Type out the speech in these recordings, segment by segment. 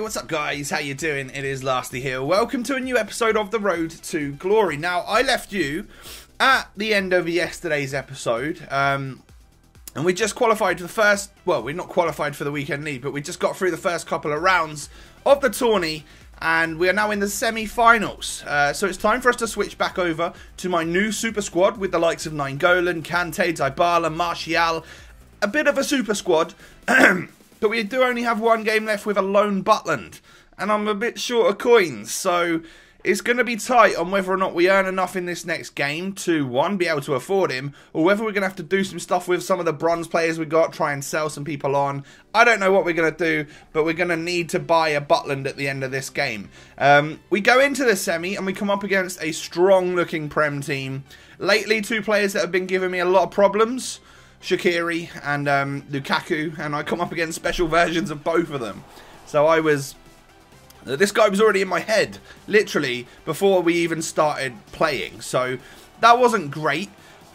What's up guys? How you doing? It is La5ty here. Welcome to a new episode of The Road to Glory. Now, I left you at the end of yesterday's episode, um, and we just qualified for the first, well, we're not qualified for the weekend league, but we just got through the first couple of rounds of the tourney, and we are now in the semi-finals. Uh, so it's time for us to switch back over to my new super squad with the likes of Nainggolan, Kante, Dybala, Martial, a bit of a super squad. But we do only have one game left with a lone Butland. And I'm a bit short of coins, so it's going to be tight on whether or not we earn enough in this next game to, one, be able to afford him, or whether we're going to have to do some stuff with some of the bronze players we got, try and sell some people on. I don't know what we're going to do, but we're going to need to buy a Butland at the end of this game. Um, we go into the semi, and we come up against a strong-looking Prem team. Lately, two players that have been giving me a lot of problems. Shaqiri and um, Lukaku, and I come up against special versions of both of them. So I was. This guy was already in my head, literally, before we even started playing. So that wasn't great.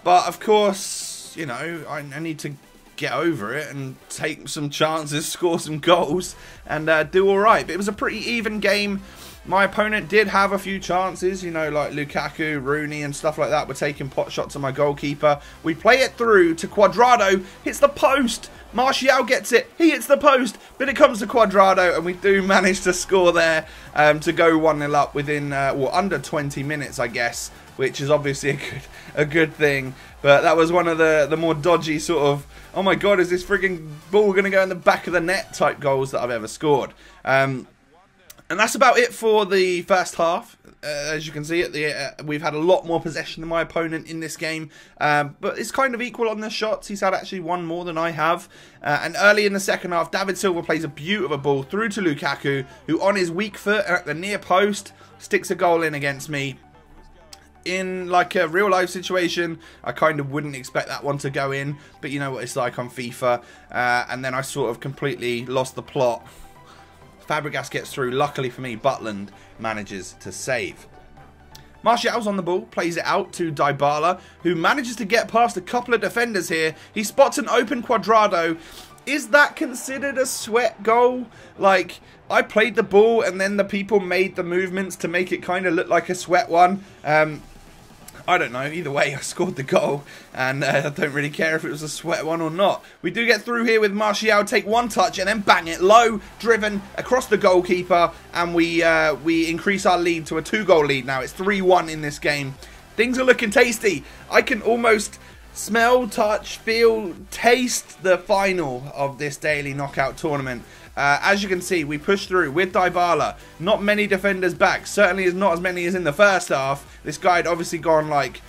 But of course, you know, I, I need to get over it and take some chances, score some goals, and uh, do all right. But it was a pretty even game. My opponent did have a few chances, you know, like Lukaku, Rooney, and stuff like that were taking pot shots at my goalkeeper. We play it through to Cuadrado, hits the post. Martial gets it, he hits the post, but it comes to Cuadrado and we do manage to score there um, to go 1 0 up within, uh, well, under 20 minutes, I guess, which is obviously a good, a good thing. But that was one of the, the more dodgy sort of, oh my god, is this frigging ball going to go in the back of the net type goals that I've ever scored. Um, and that's about it for the first half. Uh, as you can see, at the uh, we've had a lot more possession than my opponent in this game, um, but it's kind of equal on the shots. He's had actually one more than I have. Uh, and early in the second half, David Silva plays a beautiful ball through to Lukaku, who on his weak foot at the near post sticks a goal in against me. In like a real life situation, I kind of wouldn't expect that one to go in, but you know what it's like on FIFA. Uh, and then I sort of completely lost the plot Fabregas gets through. Luckily for me, Butland manages to save. Martial's on the ball, plays it out to Dybala, who manages to get past a couple of defenders here. He spots an open Cuadrado. Is that considered a sweat goal? Like, I played the ball and then the people made the movements to make it kind of look like a sweat one. Um, I don't know. Either way, I scored the goal, and uh, I don't really care if it was a sweat one or not. We do get through here with Martial, take one touch, and then bang it low, driven across the goalkeeper, and we uh, we increase our lead to a two-goal lead now. It's 3-1 in this game. Things are looking tasty. I can almost smell, touch, feel, taste the final of this daily knockout tournament. Uh, as you can see, we push through with Dybala. Not many defenders back. Certainly is not as many as in the first half. This guy had obviously gone like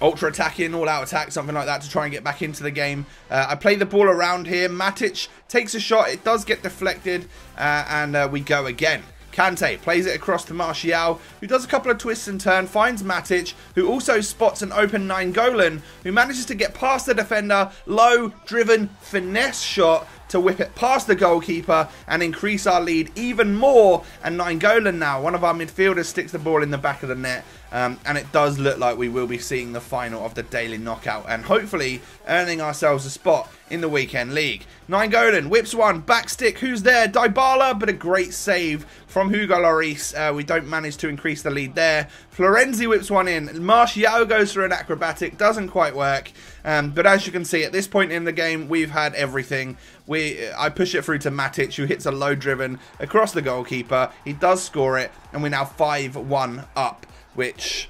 ultra attacking, all out attack, something like that to try and get back into the game. Uh, I play the ball around here. Matic takes a shot. It does get deflected, uh, and uh, we go again. Kante plays it across to Martial, who does a couple of twists and turns, finds Matic, who also spots an open Nainggolan, who manages to get past the defender, low, driven, finesse shot to whip it past the goalkeeper and increase our lead even more. And Nainggolan now, one of our midfielders, sticks the ball in the back of the net. Um, and it does look like we will be seeing the final of the daily knockout and hopefully earning ourselves a spot in the weekend league. Nainggolan whips one, back stick, who's there? Dybala, but a great save from Hugo Lloris. Uh, we don't manage to increase the lead there. Florenzi whips one in. Martial goes for an acrobatic, doesn't quite work. Um, but as you can see, at this point in the game, we've had everything. We, I push it through to Matic, who hits a low driven across the goalkeeper. He does score it, and we're now 5-1 up which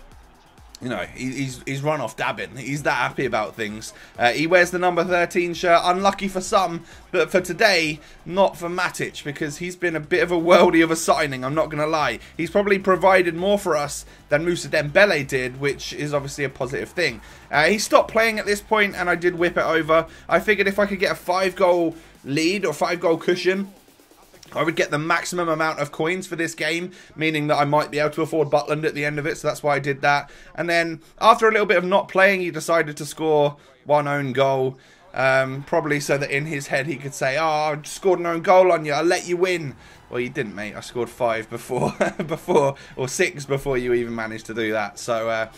you know, he's he's run off dabbing. He's that happy about things. Uh, he wears the number 13 shirt. Unlucky for some, but for today, not for Matic because he's been a bit of a worldie of a signing. I'm not going to lie. He's probably provided more for us than Mousa Dembele did, which is obviously a positive thing. Uh, he stopped playing at this point, and I did whip it over. I figured if I could get a five goal lead or five goal cushion I would get the maximum amount of coins for this game, meaning that I might be able to afford Butland at the end of it, so that's why I did that. And then, after a little bit of not playing, he decided to score one own goal. Um, probably so that in his head he could say, Oh, I scored an own goal on you, I'll let you win. Well, you didn't, mate. I scored five before, before or six before you even managed to do that. So, uh,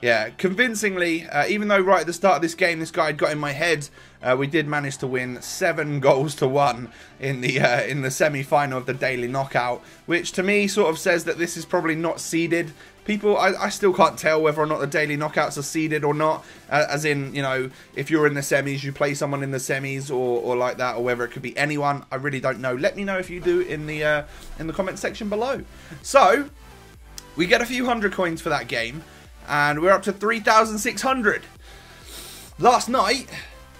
yeah, convincingly, uh, even though right at the start of this game, this guy had got in my head, uh, we did manage to win seven goals to one in the uh, in the semi-final of the daily knockout, which to me sort of says that this is probably not seeded. People, I, I still can't tell whether or not the daily knockouts are seeded or not. Uh, as in, you know, if you're in the semis, you play someone in the semis or, or like that, or whether it could be anyone. I really don't know. Let me know if you do in the uh, in the comment section below. So, we get a few hundred coins for that game and we're up to 3,600. Last night,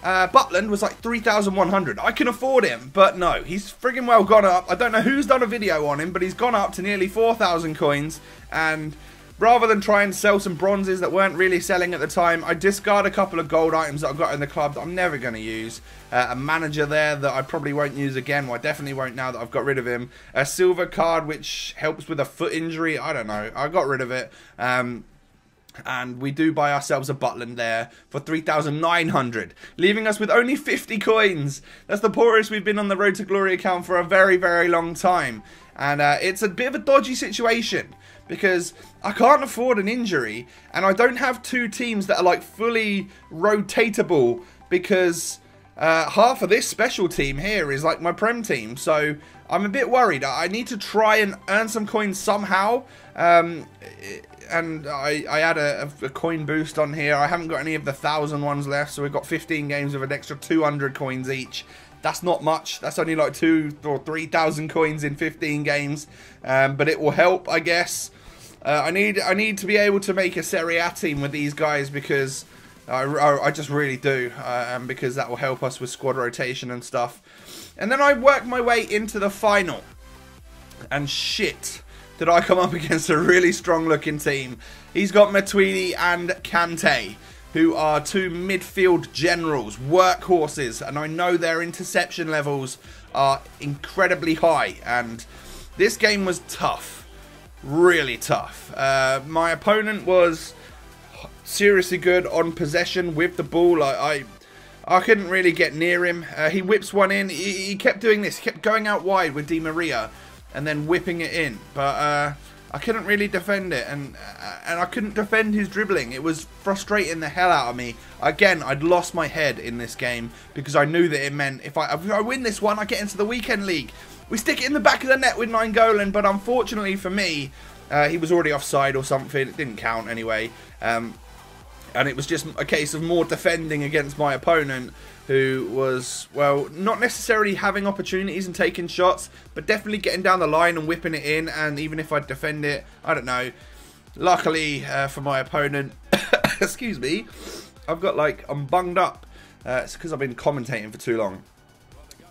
uh, Butland was like 3,100. I can afford him, but no, he's friggin' well gone up. I don't know who's done a video on him, but he's gone up to nearly 4,000 coins, and rather than try and sell some bronzes that weren't really selling at the time, I discard a couple of gold items that I've got in the club that I'm never going to use. Uh, a manager there that I probably won't use again. Well, I definitely won't now that I've got rid of him. A silver card which helps with a foot injury. I don't know. I got rid of it. Um, and we do buy ourselves a Butland there for 3,900, leaving us with only 50 coins. That's the poorest we've been on the Road to Glory account for a very, very long time. And uh, it's a bit of a dodgy situation because I can't afford an injury and I don't have two teams that are like fully rotatable because uh, half of this special team here is like my Prem team. So I'm a bit worried. I need to try and earn some coins somehow. Um, and I, I had a, a, coin boost on here. I haven't got any of the thousand ones left, so we've got 15 games with an extra 200 coins each. That's not much. That's only like two or 3,000 coins in 15 games, um, but it will help, I guess. Uh, I need I need to be able to make a Serie A team with these guys because I, I, I just really do, uh, um, because that will help us with squad rotation and stuff. And then I work my way into the final, and shit did I come up against a really strong looking team. He's got Matuidi and Kante, who are two midfield generals, workhorses, and I know their interception levels are incredibly high. And this game was tough, really tough. Uh, my opponent was seriously good on possession with the ball. I, I I couldn't really get near him. Uh, he whips one in. He, he, kept doing this. He kept going out wide with Di Maria and then whipping it in. But uh, I couldn't really defend it, and uh, and I couldn't defend his dribbling. It was frustrating the hell out of me. Again, I'd lost my head in this game because I knew that it meant if I if I win this one, I get into the weekend league. We stick it in the back of the net with Nine Nainggolan, but unfortunately for me, uh, he was already offside or something. It didn't count anyway. Um, and it was just a case of more defending against my opponent who was, well, not necessarily having opportunities and taking shots, but definitely getting down the line and whipping it in. And even if I defend it, I don't know. Luckily uh, for my opponent, excuse me, I've got like, I'm bunged up. Uh, it's because I've been commentating for too long.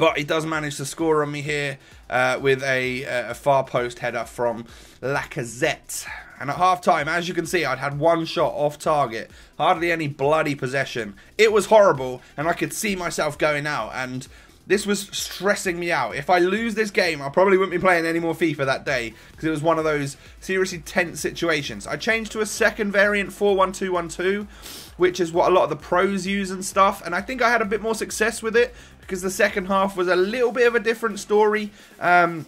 But he does manage to score on me here uh, with a, a, far post header from Lacazette. And at half time, as you can see, I'd had one shot off target, hardly any bloody possession. It was horrible, and I could see myself going out. And this was stressing me out. If I lose this game, I probably wouldn't be playing any more FIFA that day because it was one of those seriously tense situations. I changed to a second variant 41212, which is what a lot of the pros use and stuff, and I think I had a bit more success with it because the second half was a little bit of a different story. Um,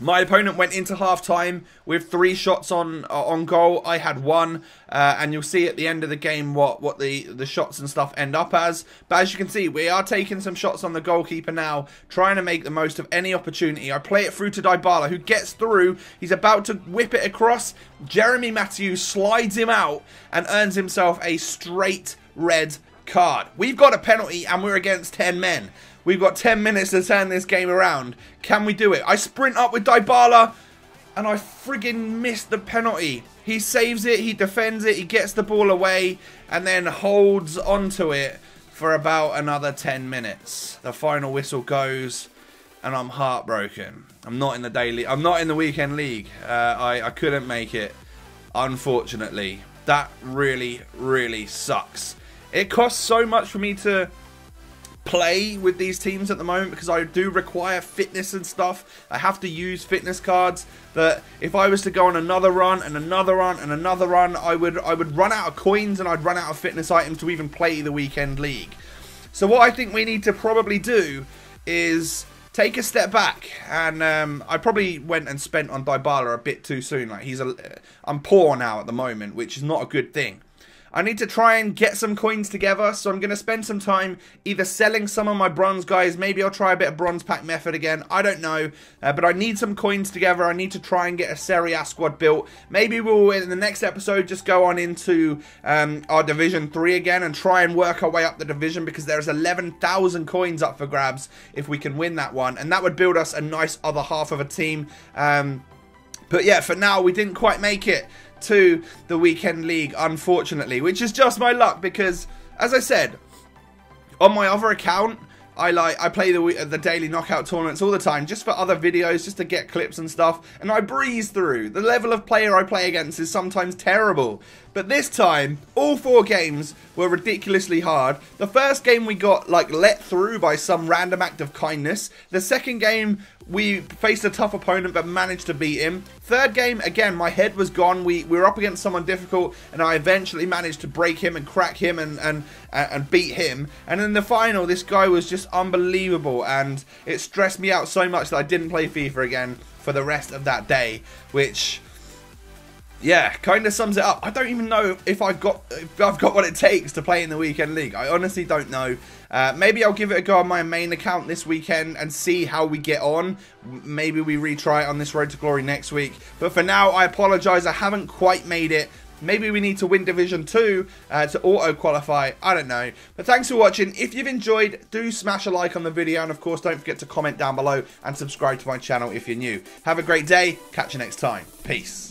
my opponent went into half time with three shots on uh, on goal. I had one, uh, and you'll see at the end of the game what what the the shots and stuff end up as. But as you can see, we are taking some shots on the goalkeeper now, trying to make the most of any opportunity. I play it through to Dybala, who gets through. He's about to whip it across. Jeremy Mathieu slides him out and earns himself a straight red card. We've got a penalty, and we're against ten men. We've got 10 minutes to turn this game around. Can we do it? I sprint up with Dybala and I friggin' missed the penalty. He saves it, he defends it, he gets the ball away and then holds onto it for about another 10 minutes. The final whistle goes and I'm heartbroken. I'm not in the daily, I'm not in the weekend league. Uh, I, I couldn't make it, unfortunately. That really, really sucks. It costs so much for me to play with these teams at the moment because I do require fitness and stuff. I have to use fitness cards that if I was to go on another run and another run and another run, I would I would run out of coins and I'd run out of fitness items to even play the weekend league. So what I think we need to probably do is take a step back and um, I probably went and spent on Dybala a bit too soon. Like he's a I'm poor now at the moment, which is not a good thing. I need to try and get some coins together. So I'm going to spend some time either selling some of my bronze guys. Maybe I'll try a bit of bronze pack method again. I don't know. Uh, but I need some coins together. I need to try and get a Serie A squad built. Maybe we'll, in the next episode, just go on into um, our Division 3 again and try and work our way up the division because there's 11,000 coins up for grabs if we can win that one. And that would build us a nice other half of a team. Um, but yeah, for now, we didn't quite make it to the weekend league, unfortunately, which is just my luck because, as I said, on my other account, I like I play the the daily knockout tournaments all the time just for other videos just to get clips and stuff and I breeze through. The level of player I play against is sometimes terrible. But this time, all four games were ridiculously hard. The first game we got like let through by some random act of kindness. The second game we faced a tough opponent but managed to beat him. Third game, again, my head was gone. We, we were up against someone difficult and I eventually managed to break him and crack him and, and, and beat him. And in the final, this guy was just unbelievable and it stressed me out so much that I didn't play FIFA again for the rest of that day, which yeah, kind of sums it up. I don't even know if I've got if I've got what it takes to play in the weekend league. I honestly don't know. Uh, maybe I'll give it a go on my main account this weekend and see how we get on. Maybe we retry it on this Road to Glory next week. But for now, I apologise. I haven't quite made it. Maybe we need to win Division 2 uh, to auto-qualify. I don't know. But thanks for watching. If you've enjoyed, do smash a like on the video. And of course, don't forget to comment down below and subscribe to my channel if you're new. Have a great day. Catch you next time. Peace.